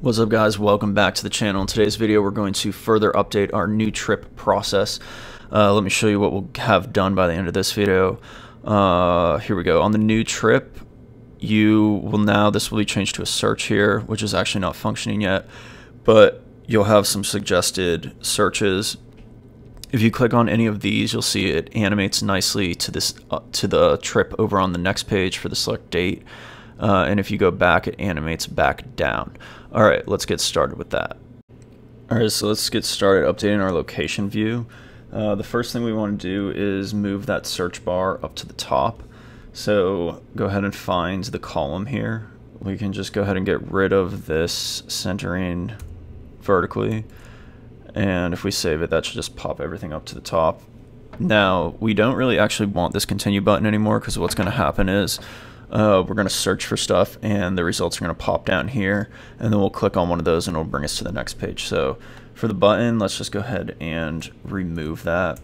What's up guys, welcome back to the channel. In today's video we're going to further update our new trip process. Uh, let me show you what we'll have done by the end of this video. Uh, here we go. On the new trip, you will now, this will be changed to a search here, which is actually not functioning yet, but you'll have some suggested searches. If you click on any of these, you'll see it animates nicely to this uh, to the trip over on the next page for the select date. Uh, and if you go back, it animates back down. All right, let's get started with that. All right, so let's get started updating our location view. Uh, the first thing we want to do is move that search bar up to the top. So go ahead and find the column here. We can just go ahead and get rid of this centering vertically. And if we save it, that should just pop everything up to the top. Now, we don't really actually want this continue button anymore because what's going to happen is uh, we're going to search for stuff and the results are going to pop down here and then we'll click on one of those and it'll bring us to the next page. So for the button, let's just go ahead and remove that.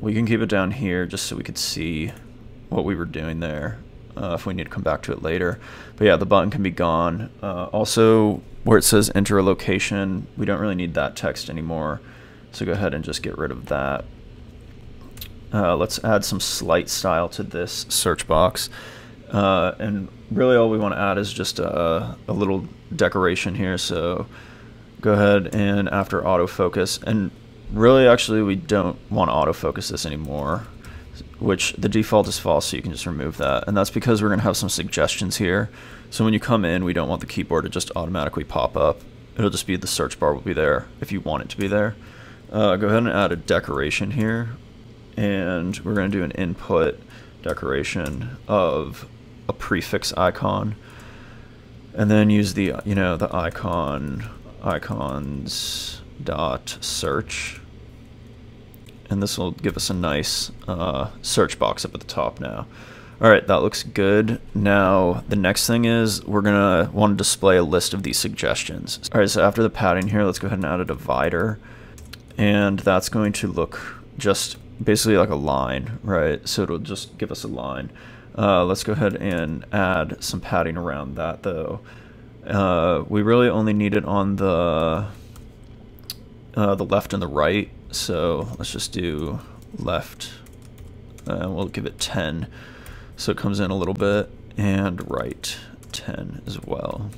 We can keep it down here just so we could see what we were doing there uh, if we need to come back to it later. But yeah, the button can be gone. Uh, also, where it says enter a location, we don't really need that text anymore. So go ahead and just get rid of that. Uh, let's add some slight style to this search box. Uh, and really all we want to add is just a, a, little decoration here. So go ahead and after autofocus, and really actually we don't want to autofocus this anymore, which the default is false, so you can just remove that. And that's because we're going to have some suggestions here. So when you come in, we don't want the keyboard to just automatically pop up. It'll just be the search bar will be there if you want it to be there. Uh, go ahead and add a decoration here. And we're going to do an input decoration of a prefix icon. And then use the you know the icon icons dot search. And this will give us a nice uh, search box up at the top now. Alright that looks good. Now the next thing is we're gonna want to display a list of these suggestions. Alright so after the padding here let's go ahead and add a divider. And that's going to look just basically like a line right? So it'll just give us a line uh, let's go ahead and add some padding around that though. Uh, we really only need it on the uh, the left and the right, so let's just do left, and we'll give it 10, so it comes in a little bit, and right 10 as well.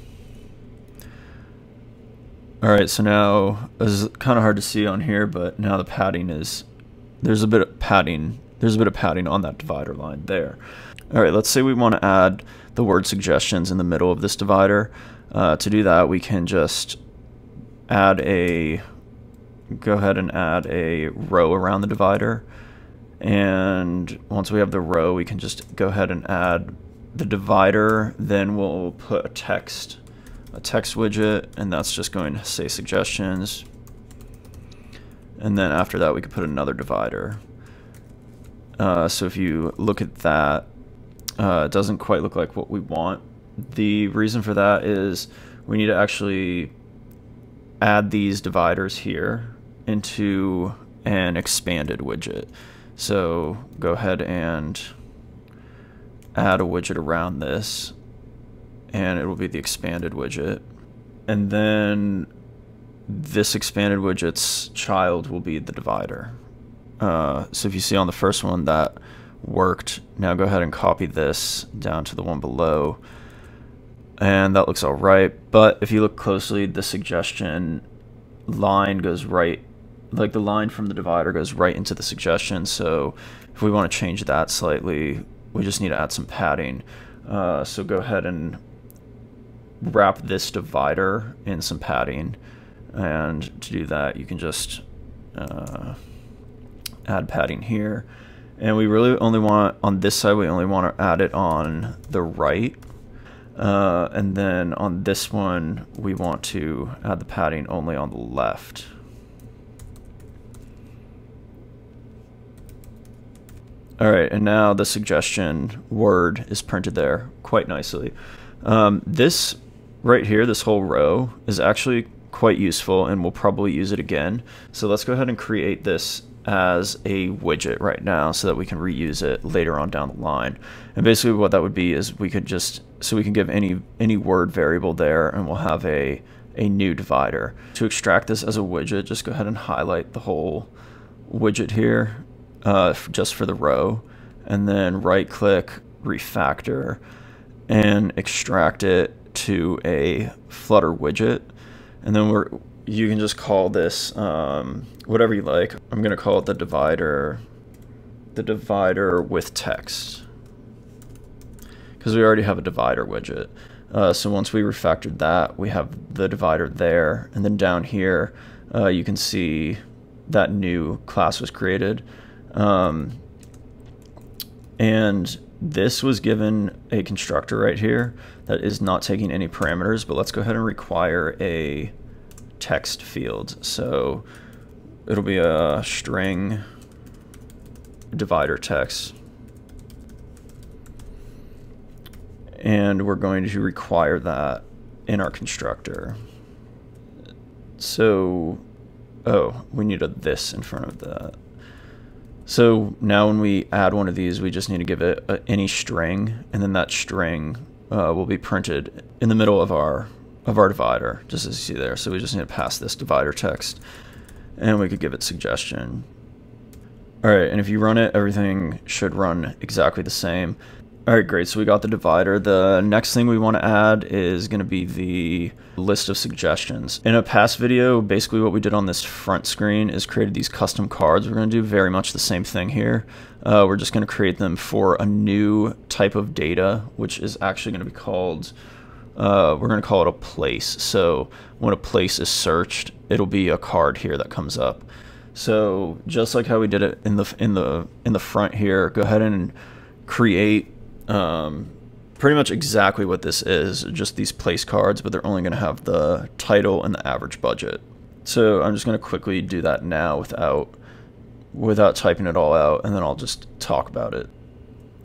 Alright, so now, it's kind of hard to see on here, but now the padding is, there's a bit of padding, there's a bit of padding on that divider line there. All right, let's say we want to add the word suggestions in the middle of this divider. Uh, to do that, we can just add a, go ahead and add a row around the divider. And once we have the row, we can just go ahead and add the divider. Then we'll put a text, a text widget, and that's just going to say suggestions. And then after that, we could put another divider. Uh, so if you look at that, uh, doesn't quite look like what we want. The reason for that is we need to actually add these dividers here into an expanded widget. So go ahead and add a widget around this and it will be the expanded widget. And then this expanded widget's child will be the divider. Uh, so if you see on the first one that worked. Now go ahead and copy this down to the one below. And that looks all right. But if you look closely, the suggestion line goes right, like the line from the divider goes right into the suggestion. So if we want to change that slightly, we just need to add some padding. Uh, so go ahead and wrap this divider in some padding. And to do that, you can just uh, add padding here. And we really only want, on this side, we only want to add it on the right. Uh, and then on this one, we want to add the padding only on the left. Alright, and now the suggestion word is printed there quite nicely. Um, this right here, this whole row, is actually quite useful and we'll probably use it again. So let's go ahead and create this as a widget right now so that we can reuse it later on down the line. And basically what that would be is we could just, so we can give any, any word variable there and we'll have a a new divider. To extract this as a widget, just go ahead and highlight the whole widget here uh, just for the row and then right click refactor and extract it to a Flutter widget. And then we're you can just call this um, whatever you like. I'm gonna call it the divider, the divider with text, because we already have a divider widget. Uh, so once we refactored that, we have the divider there, and then down here, uh, you can see that new class was created. Um, and this was given a constructor right here that is not taking any parameters, but let's go ahead and require a text field. So it'll be a string divider text. And we're going to require that in our constructor. So, oh, we need a this in front of that. So now when we add one of these, we just need to give it a, any string, and then that string uh, will be printed in the middle of our of our divider, just as you see there. So we just need to pass this divider text and we could give it suggestion. All right, and if you run it, everything should run exactly the same. All right, great. So we got the divider. The next thing we want to add is going to be the list of suggestions. In a past video, basically what we did on this front screen is created these custom cards. We're going to do very much the same thing here. Uh, we're just going to create them for a new type of data, which is actually going to be called uh, we're going to call it a place. So when a place is searched, it'll be a card here that comes up. So just like how we did it in the in the in the front here, go ahead and create um, pretty much exactly what this is. Just these place cards, but they're only going to have the title and the average budget. So I'm just going to quickly do that now without without typing it all out, and then I'll just talk about it.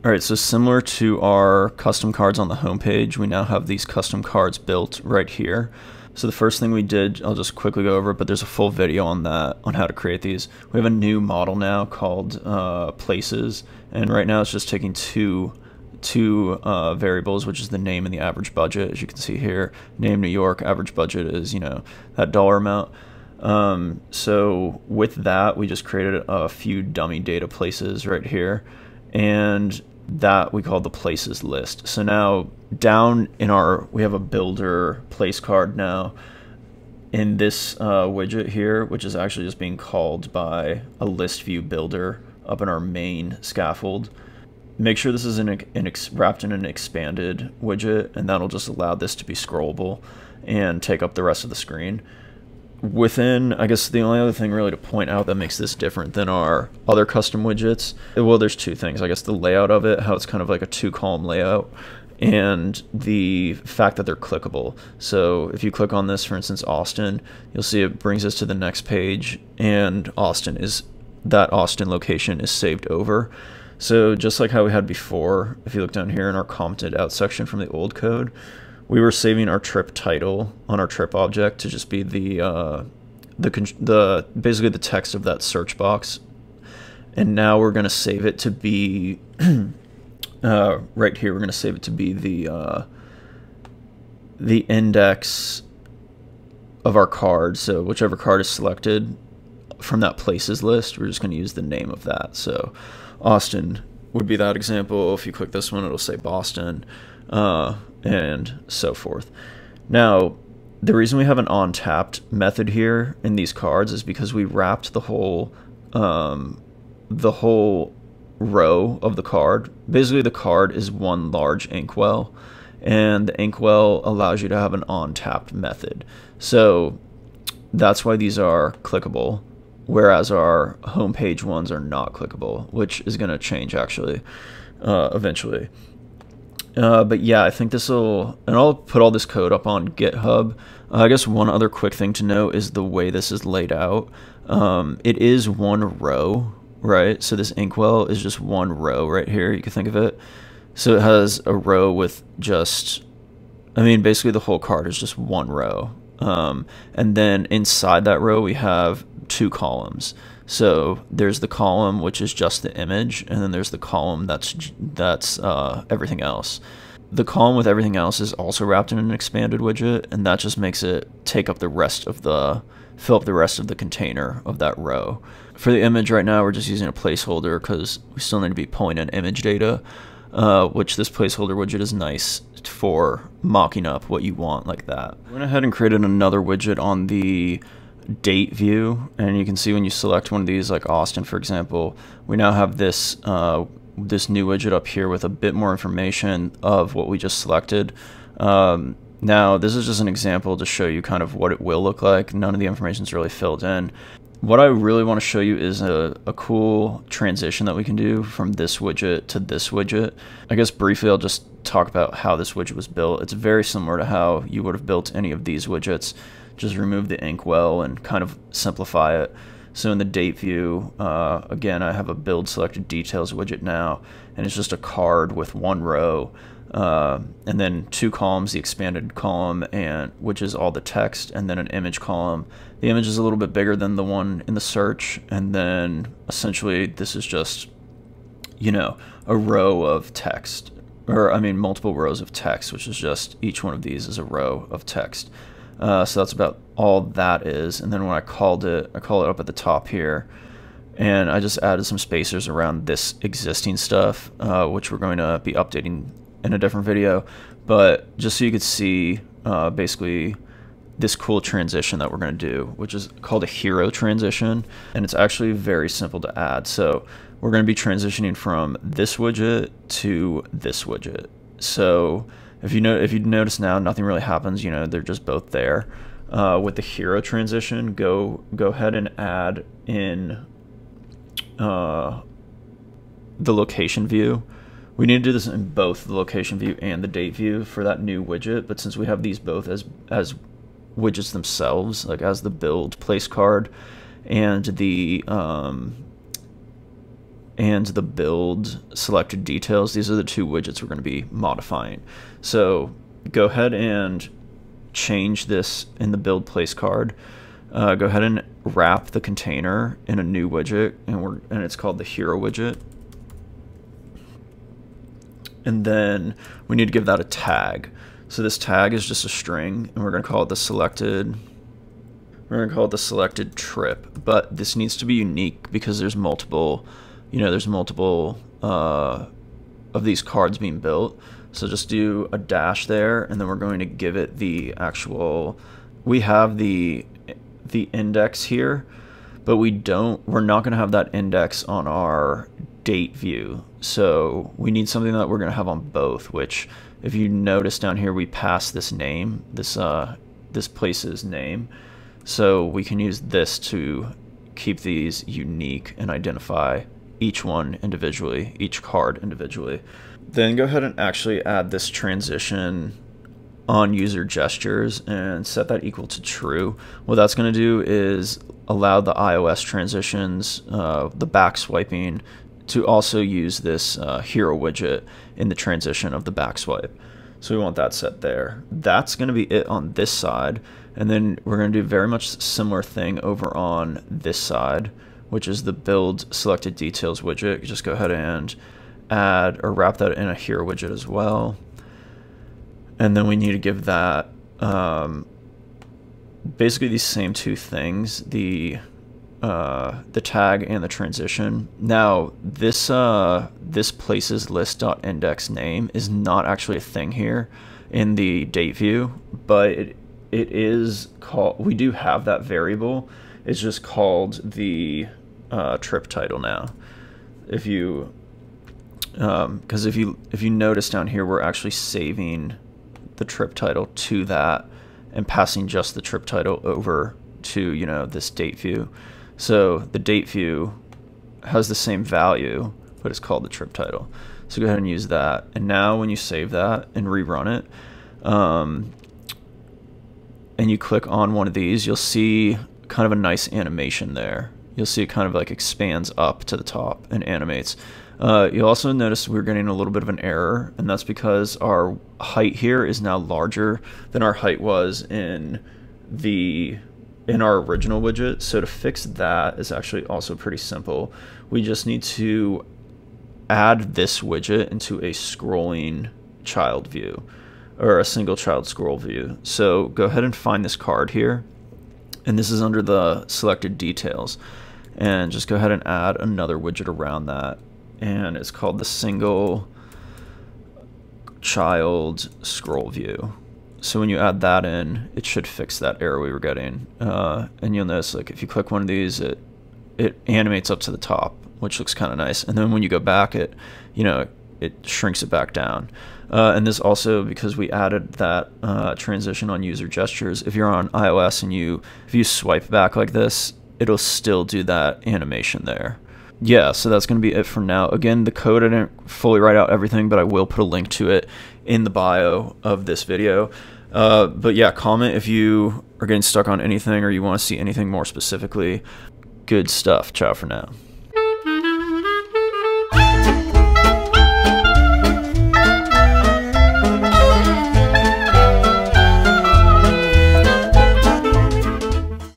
All right, so similar to our custom cards on the homepage, we now have these custom cards built right here. So the first thing we did, I'll just quickly go over but there's a full video on that, on how to create these. We have a new model now called uh, places, and right now it's just taking two two uh, variables, which is the name and the average budget. As you can see here, name New York, average budget is, you know, that dollar amount. Um, so with that, we just created a few dummy data places right here and that we call the places list. So now down in our, we have a builder place card now in this uh, widget here, which is actually just being called by a list view builder up in our main scaffold. Make sure this is in, in wrapped in an expanded widget, and that'll just allow this to be scrollable and take up the rest of the screen within, I guess the only other thing really to point out that makes this different than our other custom widgets, well, there's two things. I guess the layout of it, how it's kind of like a two column layout, and the fact that they're clickable. So if you click on this, for instance, Austin, you'll see it brings us to the next page, and Austin is that Austin location is saved over. So just like how we had before, if you look down here in our commented out section from the old code, we were saving our trip title on our trip object to just be the uh, the the basically the text of that search box, and now we're gonna save it to be uh, right here. We're gonna save it to be the uh, the index of our card. So whichever card is selected from that places list, we're just gonna use the name of that. So Austin would be that example. If you click this one, it'll say Boston. Uh, and so forth. Now, the reason we have an on tapped method here in these cards is because we wrapped the whole um, the whole row of the card. Basically, the card is one large inkwell, and the inkwell allows you to have an on tapped method. So that's why these are clickable, whereas our homepage ones are not clickable, which is going to change actually uh, eventually. Uh, but yeah, I think this will, and I'll put all this code up on GitHub. Uh, I guess one other quick thing to note is the way this is laid out. Um, it is one row, right? So this inkwell is just one row right here. You can think of it. So it has a row with just, I mean, basically the whole card is just one row. Um, and then inside that row, we have two columns. So there's the column which is just the image, and then there's the column that's that's uh, everything else. the column with everything else is also wrapped in an expanded widget, and that just makes it take up the rest of the, fill up the rest of the container of that row. For the image right now, we're just using a placeholder because we still need to be pulling in image data, uh, which this placeholder widget is nice for mocking up what you want like that. I went ahead and created another widget on the date view, and you can see when you select one of these, like Austin, for example, we now have this uh, this new widget up here with a bit more information of what we just selected. Um, now, this is just an example to show you kind of what it will look like. None of the information is really filled in. What I really want to show you is a, a cool transition that we can do from this widget to this widget. I guess briefly I'll just talk about how this widget was built. It's very similar to how you would have built any of these widgets. Just remove the inkwell and kind of simplify it. So in the date view, uh, again, I have a build selected details widget now, and it's just a card with one row, uh, and then two columns, the expanded column, and which is all the text, and then an image column. The image is a little bit bigger than the one in the search, and then essentially this is just, you know, a row of text, or I mean multiple rows of text, which is just each one of these is a row of text. Uh, so that's about all that is. And then when I called it, I call it up at the top here. And I just added some spacers around this existing stuff, uh, which we're going to be updating in a different video. But just so you could see uh, basically this cool transition that we're going to do, which is called a hero transition. And it's actually very simple to add. So we're going to be transitioning from this widget to this widget. So if you know, if you notice now, nothing really happens. You know, they're just both there. Uh, with the hero transition, go go ahead and add in uh, the location view. We need to do this in both the location view and the date view for that new widget. But since we have these both as as widgets themselves, like as the build place card and the um, and the build selected details. These are the two widgets we're going to be modifying. So go ahead and change this in the build place card. Uh, go ahead and wrap the container in a new widget, and we're and it's called the hero widget. And then we need to give that a tag. So this tag is just a string, and we're going to call it the selected. We're going to call it the selected trip, but this needs to be unique because there's multiple you know, there's multiple uh, of these cards being built. So just do a dash there, and then we're going to give it the actual. We have the the index here, but we don't. We're not going to have that index on our date view. So we need something that we're going to have on both. Which, if you notice down here, we pass this name, this uh, this place's name. So we can use this to keep these unique and identify each one individually, each card individually. Then go ahead and actually add this transition on user gestures and set that equal to true. What that's going to do is allow the iOS transitions, uh, the back swiping, to also use this uh, hero widget in the transition of the back swipe. So we want that set there. That's going to be it on this side. And then we're going to do very much similar thing over on this side which is the build selected details widget. Just go ahead and add or wrap that in a hero widget as well. And then we need to give that um, basically these same two things, the uh, the tag and the transition. Now this uh, this places list.index name is not actually a thing here in the date view, but it it is called. We do have that variable. It's just called the uh, trip title now. If you, because um, if you if you notice down here, we're actually saving the trip title to that and passing just the trip title over to you know this date view. So the date view has the same value, but it's called the trip title. So go ahead and use that. And now when you save that and rerun it, um, and you click on one of these, you'll see kind of a nice animation there you'll see it kind of like expands up to the top and animates. Uh, you'll also notice we're getting a little bit of an error, and that's because our height here is now larger than our height was in the in our original widget. So to fix that is actually also pretty simple. We just need to add this widget into a scrolling child view or a single child scroll view. So go ahead and find this card here. And this is under the selected details. And just go ahead and add another widget around that. And it's called the single child scroll view. So when you add that in, it should fix that error we were getting. Uh, and you'll notice like if you click one of these, it it animates up to the top, which looks kind of nice. And then when you go back, it you know it shrinks it back down. Uh, and this also because we added that uh, transition on user gestures. If you're on iOS and you if you swipe back like this, it'll still do that animation there. Yeah, so that's going to be it for now. Again, the code I didn't fully write out everything, but I will put a link to it in the bio of this video. Uh, but yeah, comment if you are getting stuck on anything or you want to see anything more specifically. Good stuff. Ciao for now.